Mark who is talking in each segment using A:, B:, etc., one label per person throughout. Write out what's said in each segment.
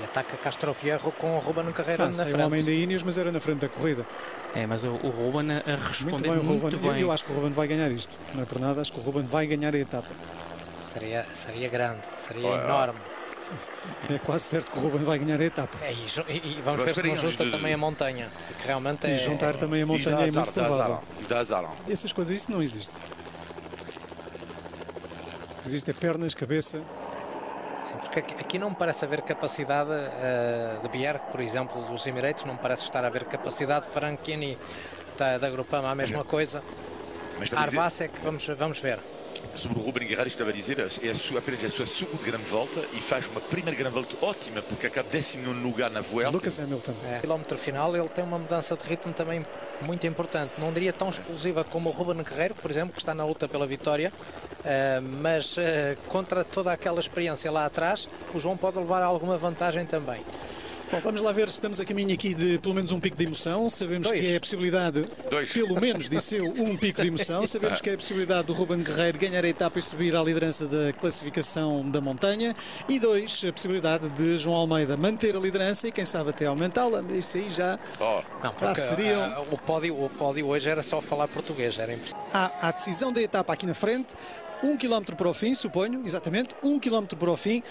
A: E ataca Castro Fierro com o Ruben Carreira
B: Ah,
A: na frente.
B: o homem da Ineos, mas era na frente da corrida.
C: É, mas o, o Ruben a,
B: Muito
C: responder
B: bem, o
C: muito
B: Ruben.
C: bem.
B: Eu, eu acho que o Ruben vai ganhar isto. Não é por nada, acho que o Ruben vai ganhar a etapa.
A: Seria, seria grande, seria
D: Olha,
A: enorme.
B: É quase certo que o Ruben vai ganhar a etapa.
A: É, e, e- e vamos ver se não junta
D: de-
A: também a montanha. Porque realmente é.
B: E juntar também a montanha é
D: azar,
B: muito
D: dá azar.
B: provável.
D: dá azar.
B: Essas coisas, isso não existe. Existe é pernas, cabeça.
A: Sim, porque aqui, não me parece haver capacidade eh, de Bierg, por exemplo, dos Emirates, não me parece estar a haver capacidade. Franchini da, da Grupama a mesma coisa.
D: Mas estava a dizer,
A: Arbas é que vamos, vamos ver.
D: Sobre o Ruben Guerreiro, estava a dizer, é a sua, apenas a sua segunda grande volta e faz uma primeira grande volta ótima, porque acaba 19 lugar na Vuelta.
B: Lucas Hamilton.
A: É. Quilómetro final ele tem uma mudança de ritmo também muito importante. Não diria tão explosiva como o Ruben Guerreiro, por exemplo, que está na luta pela vitória, eh, mas eh, contra toda aquela experiência lá atrás, o João pode levar alguma vantagem também.
B: Bom, vamos lá ver se estamos a caminho aqui de pelo menos um pico de emoção. Sabemos
A: Dois.
B: que é a possibilidade,
D: Dois.
B: pelo menos, disse eu, um pico de emoção. Sabemos que é a possibilidade do Ruben Guerreiro ganhar a etapa e subir à liderança da classificação da montanha. E dois, a possibilidade de João Almeida manter a liderança e quem sabe até aumentá-la. Isso aí já
D: Oh,
A: Não, porque
B: seriam-
A: ah, o, pódio, o pódio hoje era só falar português, era impossível.
B: há a decisão da etapa aqui na frente. Um quilómetro para o fim, suponho, exatamente, um quilómetro para o fim.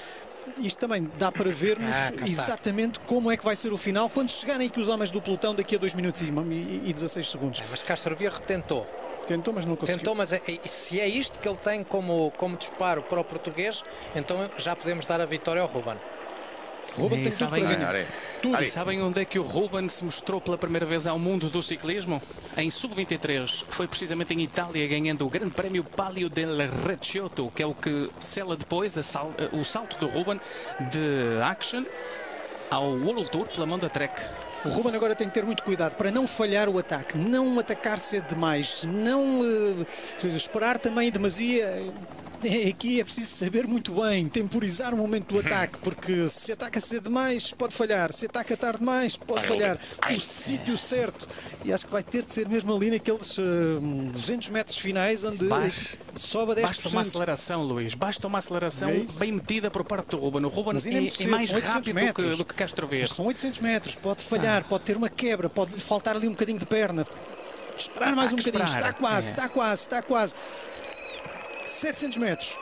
B: Isto também dá para vermos
A: Ah,
B: exatamente como é que vai ser o final quando chegarem aqui os homens do pelotão daqui a 2 minutos e, e, e 16 segundos.
A: Mas Castro Vierro tentou,
B: Tentou, mas não conseguiu.
A: tentou, mas é- é- se é isto que ele tem como, como disparo para o português, então já podemos dar a vitória ao Ruben.
B: Ruben
C: E
B: tem tudo
C: sabem-
B: para ganhar.
D: Allez.
B: Tudo.
D: Allez.
C: Sabem onde é que o Ruben se mostrou pela primeira vez ao mundo do ciclismo? Em sub-23. Foi precisamente em Itália, ganhando o Grande Prémio Palio del Recioto, que é o que sela depois a sal- o salto do Ruben de Action ao World Tour pela mão da Trek.
B: O Ruben agora tem que ter muito cuidado para não falhar o ataque, não atacar cedo demais, não eh, esperar também em demasia. É, Aqui é preciso saber muito bem, temporizar o momento do ataque, porque se ataca cedo demais, pode falhar, se ataca tarde demais, pode falhar. O sítio certo. E acho que vai ter de ser mesmo ali naqueles eh, 200 metros finais, onde
C: Baixa-
B: sobe a 10%.
C: Basta uma aceleração, Luís. Basta uma aceleração
B: É
C: bem metida por parte do Ruben. O Ruben
B: é
C: é, é mais
B: são 800
C: rápido do que, do que Castro Verde.
B: São 800 metros, pode falhar, pode ter uma quebra, pode lhe faltar ali um bocadinho de perna. Esperar mais
C: Há
B: um bocadinho,
C: esperar,
B: está quase,
C: é.
B: está quase, está quase. 700 metros.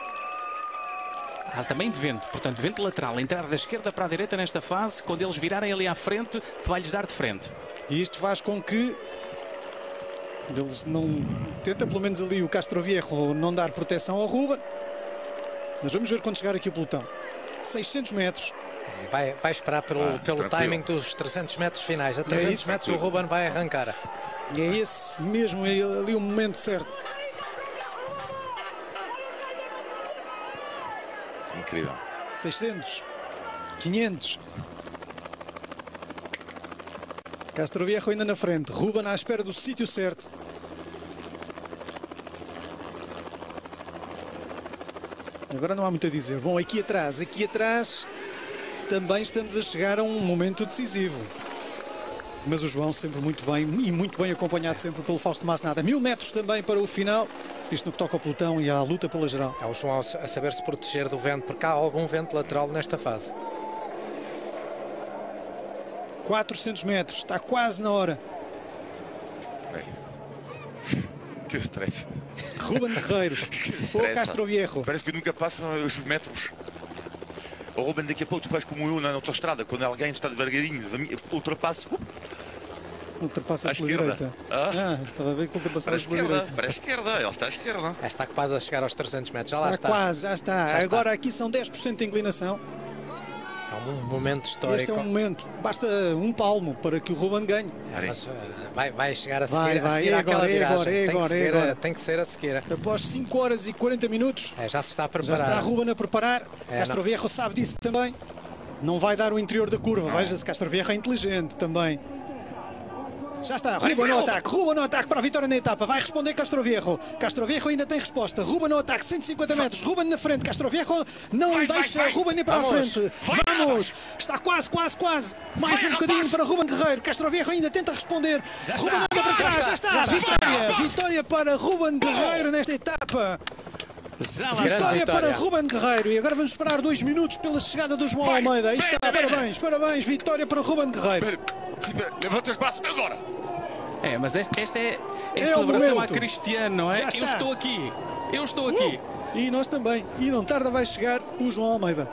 C: Há também de vento, portanto, vento lateral. Entrar da esquerda para a direita nesta fase, quando eles virarem ali à frente, vai-lhes dar de frente.
B: E isto faz com que eles não tenta pelo menos ali o Castro Viejo não dar proteção ao Ruben. Mas vamos ver quando chegar aqui o pelotão. 600 metros.
A: Vai, vai esperar pelo,
D: Ah,
A: pelo
D: tranquilo.
A: timing dos 300 metros finais. A 300
B: isso.
A: metros o Ruben vai arrancar.
B: E é esse mesmo, é ali o momento certo.
D: Incrível.
B: 600, 500. Castro Viejo ainda na frente. Ruben à espera do sítio certo. Agora não há muito a dizer. Bom, aqui atrás, aqui atrás também estamos a chegar a um momento decisivo. Mas o João sempre muito bem e muito bem acompanhado sempre pelo Fausto Masnada. Mil metros também para o final. Isto no que toca ao pelotão e à luta pela geral.
A: É o João a saber se proteger do vento, porque há algum vento lateral nesta fase.
B: 400 metros, está quase na hora.
D: Bem. Que stress.
B: Ruben Guerreiro,
D: Que
B: o
D: stress.
B: Castro Viejo.
D: Parece que nunca passam os metros. O Ruben, daqui a pouco tu faz como eu na autostrada, quando alguém está devagarinho, ultrapassa,
B: Ultrapassa pela
D: esquerda.
B: direita.
D: Ah?
B: Ah, estava a ver que
D: a
B: pela
D: esquerda,
B: direita.
D: para a esquerda, ele está à esquerda.
A: Já está quase a chegar aos 300 metros. Já lá
B: Está
A: está.
B: quase, já está.
A: Já está.
B: Agora aqui são 10% de inclinação.
A: É um momento
B: Este
A: histórico.
B: é um momento. Basta um palmo para que o Ruben ganhe.
A: Mas, uh, vai, vai chegar a seguir,
B: Vai,
A: a
B: vai,
A: seguir
B: é agora, é
A: viragem.
B: agora, é
A: tem, que
B: agora, é agora.
A: a- tem que ser a seguir.
B: Após 5 horas e 40 minutos,
A: É, já se está a
B: já
A: preparar.
B: está a Ruben a preparar.
A: É,
B: Castro. Viejo sabe disso também. Não vai dar o interior da curva. Veja-se, Castro Viejo é inteligente também. Já está, Ruben no ataque, Ruben no ataque para a vitória na etapa. Vai responder Castro Viejo. Castro Viejo ainda tem resposta. Ruben no ataque, 150 metros. Ruben na frente. Castro Viejo não
D: Vai, vai,
B: deixa
D: vai.
B: Ruben ir para
A: Vamos.
B: a frente.
D: Vai,
B: Vamos! Está quase, quase, quase. Mais
D: Vai,
B: um bocadinho
D: rapaz.
B: para Ruben Guerreiro. Castro Viejo ainda tenta responder.
C: Já
B: Ruben
C: está.
B: anda para trás, já está.
A: Já está.
B: Vitória, vitória para Ruben Guerreiro nesta etapa. Vitória. para Ruben Guerreiro e agora vamos esperar dois minutos pela chegada do João Almeida. Aí está, parabéns, parabéns, vitória para Ruben Guerreiro.
D: Levanta os braços agora.
C: É, mas esta, é, é,
B: É
C: celebração a. Cristiano, não é?
B: Já
C: Eu estou aqui. Eu estou aqui.
B: E nós também. E não tarda vai chegar o João Almeida.